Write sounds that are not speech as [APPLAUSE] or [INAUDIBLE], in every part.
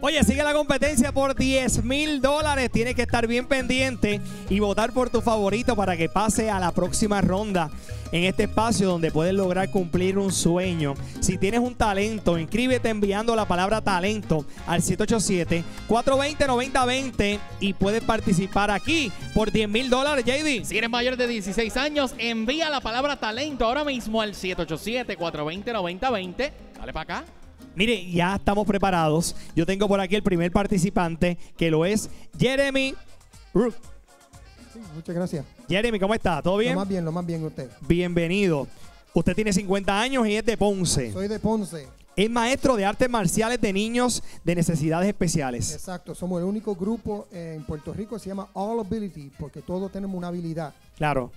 Oye, sigue la competencia por 10 mil dólares. Tienes que estar bien pendiente y votar por tu favorito para que pase a la próxima ronda en este espacio donde puedes lograr cumplir un sueño. Si tienes un talento, inscríbete enviando la palabra talento al 787-420-9020 y puedes participar aquí por 10 mil dólares, JD. Si eres mayor de 16 años, envía la palabra talento ahora mismo al 787-420-9020. Dale para acá. Mire, ya estamos preparados. Yo tengo por aquí el primer participante, que lo es Jeremy Rook. Sí, muchas gracias. Jeremy, ¿cómo está? ¿Todo bien? Lo más bien, lo más bien usted. Bienvenido. Usted tiene 50 años y es de Ponce. Soy de Ponce. Es maestro de artes marciales de niños de necesidades especiales. Exacto, somos el único grupo en Puerto Rico que se llama All Ability, porque todos tenemos una habilidad. Claro.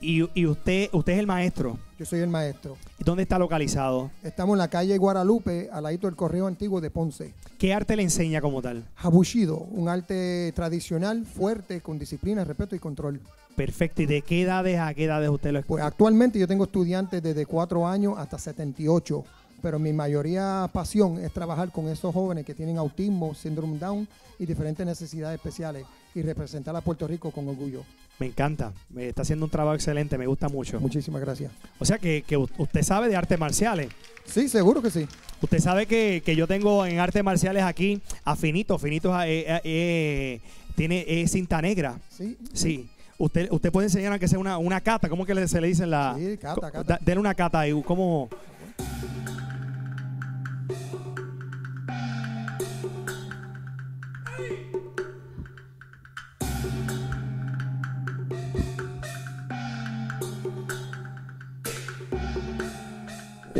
Y, y usted, usted es el maestro. Yo soy el maestro. ¿Y ¿Dónde está localizado? Estamos en la calle Guadalupe, al ladito del Correo Antiguo de Ponce. ¿Qué arte le enseña como tal? Habushido, un arte tradicional, fuerte, con disciplina, respeto y control. Perfecto. ¿Y de qué edades a qué edades usted lo Pues escucha? actualmente yo tengo estudiantes desde 4 años hasta 78, pero mi mayoría pasión es trabajar con esos jóvenes que tienen autismo, síndrome Down y diferentes necesidades especiales y representar a Puerto Rico con orgullo. Me encanta. Me está haciendo un trabajo excelente. Me gusta mucho. Muchísimas gracias. O sea que, usted sabe de artes marciales. Sí, seguro que sí. Usted sabe que, que yo tengo en artes marciales aquí a Finito. Finito eh, eh, eh, tiene eh, cinta negra. Sí. Sí. Usted, usted puede enseñar a que sea una, una cata. ¿Cómo que se le dice en la...? Sí, cata, cata. Denle una cata ahí. ¿Cómo...?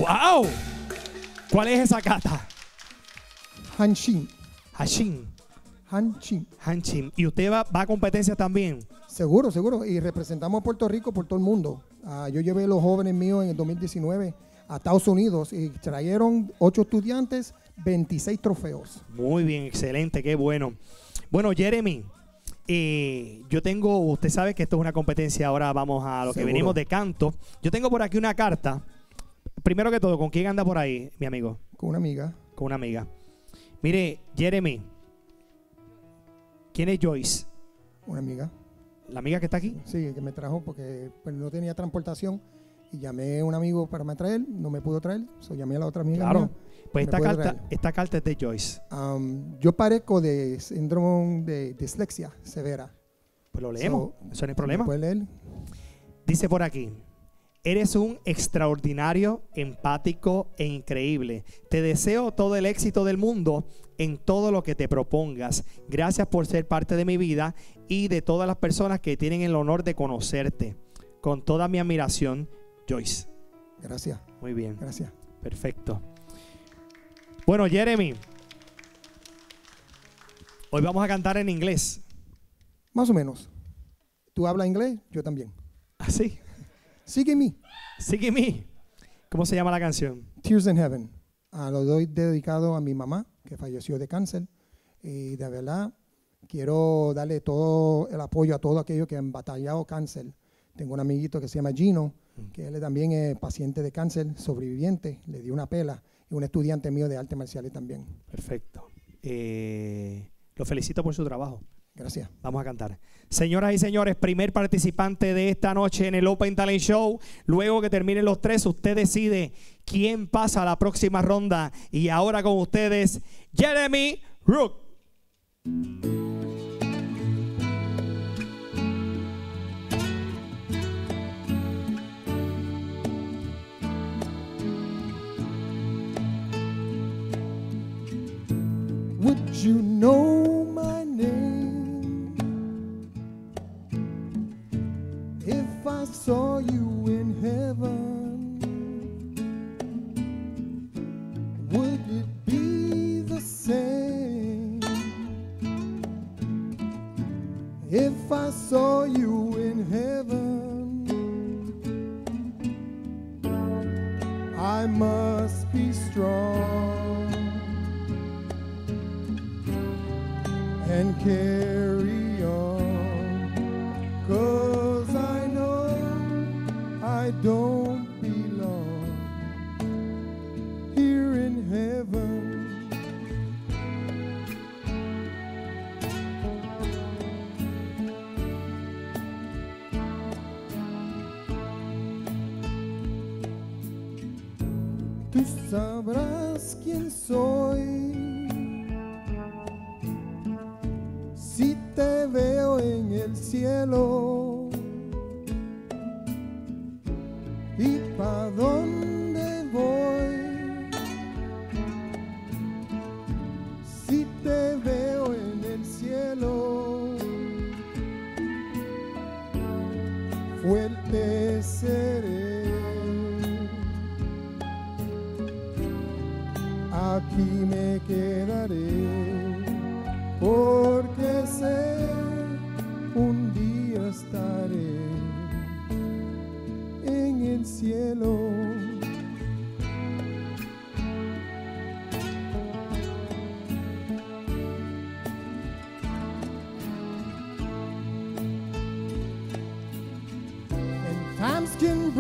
¡Wow! ¿Cuál es esa cata? Hanshin. Hashin. Hanshin. Hanchin. ¿Y usted va, va a competencias también? Seguro, seguro. Y representamos a Puerto Rico por todo el mundo. Ah, yo llevé a los jóvenes míos en el 2019 a Estados Unidos y trajeron ocho estudiantes, 26 trofeos. Muy bien, excelente, qué bueno. Bueno, Jeremy, eh, yo tengo, usted sabe que esto es una competencia, ahora vamos a lo que venimos de canto. Yo tengo por aquí una carta. Primero que todo, ¿con quién anda por ahí, mi amigo? Con una amiga. Con una amiga. Mire, Jeremy, ¿quién es Joyce? Una amiga. ¿La amiga que está aquí? Sí, que me trajo porque pues, no tenía transportación y llamé a un amigo para me traer, no me pudo traer, so llamé a la otra amiga. Claro. mía. Pues ¿Me esta carta, traer? esta carta es de Joyce. Am, yo parezco de síndrome de dislexia severa. Pues lo leemos, So, eso no ¿Me problema. puede leer? Dice por aquí, eres un extraordinario, empático e increíble. Te deseo todo el éxito del mundo en todo lo que te propongas. Gracias por ser parte de mi vida y de todas las personas que tienen el honor de conocerte. Con toda mi admiración, Joyce. Gracias, Muy bien, gracias. perfecto. Bueno, Jeremy, hoy vamos a cantar en inglés. Más o menos. ¿Tú hablas inglés? Yo también. Así, Sígueme. sigue me. ¿Cómo se llama la canción? Tears in Heaven. Ah, lo doy dedicado a mi mamá, que falleció de cáncer. Y de verdad, quiero darle todo el apoyo a todos aquellos que han batallado cáncer. Tengo un amiguito que se llama Gino, que él también es paciente de cáncer, sobreviviente, le dio una pela, y un estudiante mío de artes marciales también. Perfecto. Eh, lo felicito por su trabajo. Gracias. Vamos a cantar. Señoras y señores, primer participante de esta noche en el Open Talent Show. Luego que terminen los tres, usted decide quién pasa a la próxima ronda. Y ahora con ustedes, Jeremy Rook. Would you know if I saw you in heaven? Would it be the same if I saw you in heaven? I must be strong and carry tú sabrás quién soy. Si te veo en el cielo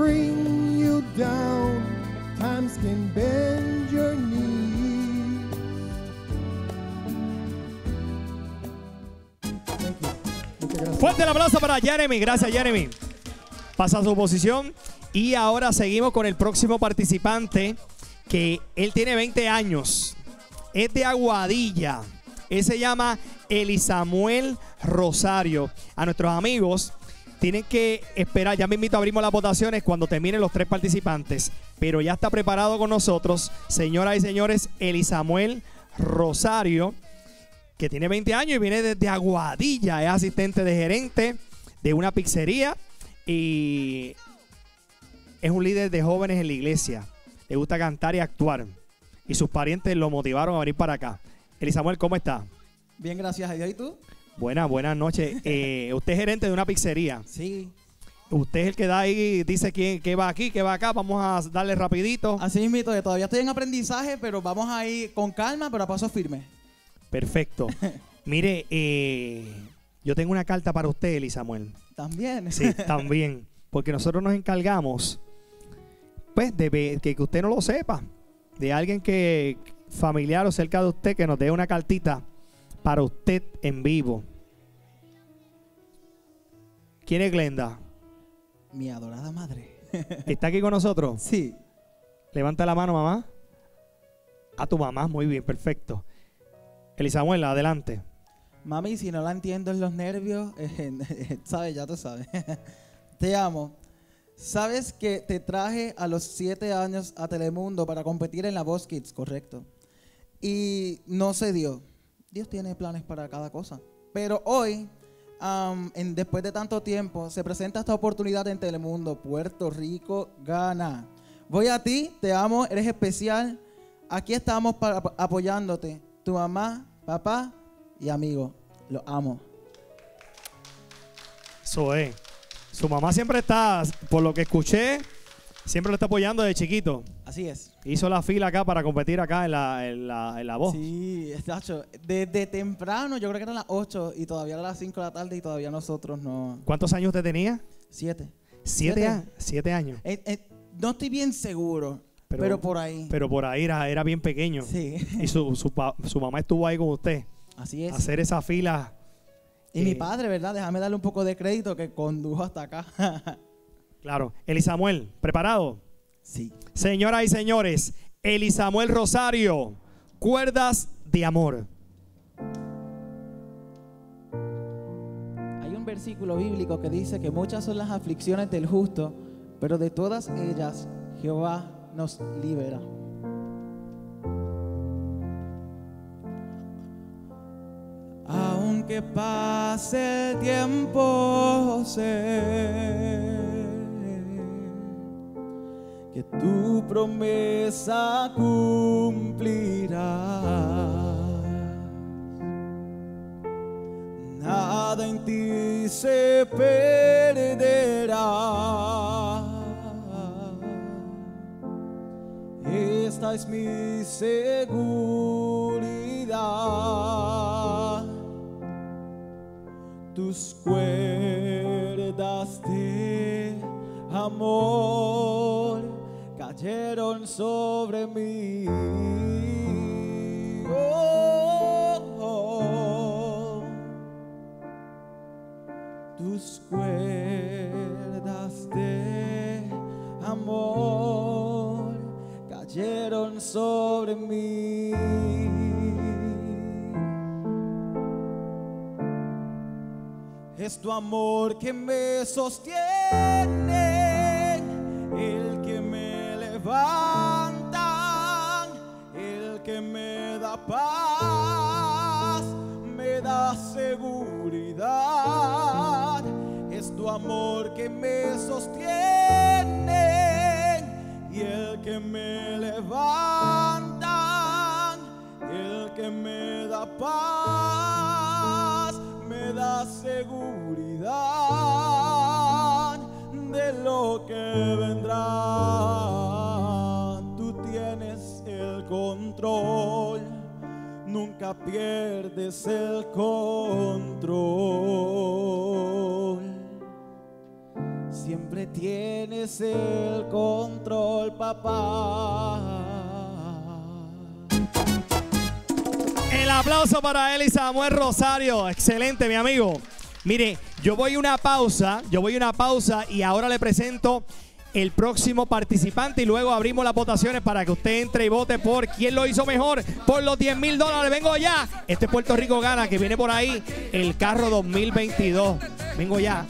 bring you down. Fuerte el aplauso para Jeremy. Gracias, Jeremy. Pasa su posición. Y ahora seguimos con el próximo participante, que él tiene 20 años. Es de Aguadilla. Él se llama Elisamuel Rosario. A nuestros amigos tienen que esperar. Ya me invito, abrimos las votaciones cuando terminen los tres participantes. Pero ya está preparado con nosotros, señoras y señores, Elisamuel Rosario que tiene 20 años y viene desde Aguadilla, es asistente de gerente de una pizzería y es un líder de jóvenes en la iglesia. Le gusta cantar y actuar. Y sus parientes lo motivaron a venir para acá. Elisamuel, ¿cómo está? Bien, gracias a. ¿Y tú? Buenas, buenas noches. [LAUGHS] Eh, usted es gerente de una pizzería. Sí. Usted es el que da ahí, dice quién, qué va aquí, qué va acá. Vamos a darle rapidito. Así mismo, todavía estoy en aprendizaje, pero vamos a ir con calma, pero a paso firme. Perfecto. [LAUGHS] Mire, eh, yo tengo una carta para usted, Elisamuel. También. Sí, [LAUGHS] también. Porque nosotros nos encargamos, pues, de que, que usted no lo sepa. De alguien que, familiar o cerca de usted, que nos dé una cartita para usted en vivo. ¿Quién es Glenda? Mi adorada madre. [LAUGHS] ¿Está aquí con nosotros? Sí. Levanta la mano, mamá. A tu mamá, muy bien, perfecto. Elisamuel, adelante. Mami, si no la entiendo en los nervios, eh, sabes, ya tú sabes. [LAUGHS] te amo. Sabes que te traje a los siete años a Telemundo para competir en la Voz Kids, correcto. Y no se dio. Dios tiene planes para cada cosa. Pero hoy, am, en- después de tanto tiempo, se presenta esta oportunidad en Telemundo. Puerto Rico gana. Voy a ti, te amo, eres especial. Aquí estamos para ap- apoyándote. Tu mamá, papá y amigo. Lo amo. Eso es. Su mamá siempre está, por lo que escuché, siempre lo está apoyando de chiquito. Así es. Hizo la fila acá para competir acá en la, en la, en la voz. Sí, Tacho, desde temprano, yo creo que eran las 8 y todavía eran las 5 de la tarde y todavía nosotros no. ¿Cuántos años usted tenía? 7. Siete, Siete. siete años. no estoy bien seguro, Pero- pero, por ahí. Pero por ahí era, era bien pequeño. sí, Y su, su, pa- su mamá estuvo ahí con usted. así es. Hacer esa fila. y eh, mi padre, ¿verdad? Déjame darle un poco de crédito que condujo hasta acá. [LAUGHS] Claro. Elisamuel, ¿preparado? Sí. Señoras y señores, Elisamuel Rosario, cuerdas de amor. Hay un versículo bíblico que dice que muchas son las aflicciones del justo, pero de todas ellas Jehová nos libera. Aunque pase el tiempo, sé tu promesa cumplirá. Nada en ti se perderá. Esta es mi seguridad. Tus cuerdas de amor cayeron sobre mí. Oh, oh. Tus cuerdas de amor cayeron sobre mí. Es tu amor que me sostiene, me levanta, el que me da paz, me da seguridad. Es tu amor que me sostiene y el que me levanta, el que me da paz, me da seguridad de lo que vendrá. Control, nunca pierdes el control. Siempre tienes el control, papá. El aplauso para él y Samuel Rosario. Excelente, mi amigo. Mire, yo voy a una pausa, yo voy a una pausa y ahora le presento el próximo participante y luego abrimos las votaciones para que usted entre y vote por quién lo hizo mejor por los 10 mil dólares. Vengo ya. Este Puerto Rico gana que viene por ahí el carro 2022. Vengo ya.